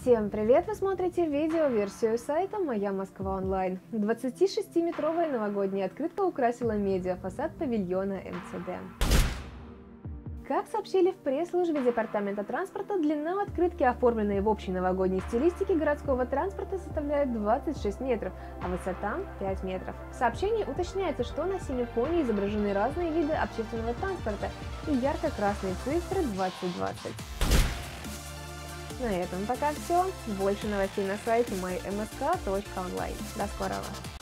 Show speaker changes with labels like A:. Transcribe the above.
A: Всем привет! Вы смотрите видео-версию сайта «Моя Москва онлайн». 26-метровая новогодняя открытка украсила медиа-фасад павильона МЦД. Как сообщили в пресс-службе Департамента транспорта, длина открытки, оформленной в общей новогодней стилистике городского транспорта, составляет 26 метров, а высота 5 метров. В сообщении уточняется, что на синем фоне изображены разные виды общественного транспорта и ярко-красные цифры 2020. На этом пока все. Больше новостей на сайте mymsk.online. До скорого!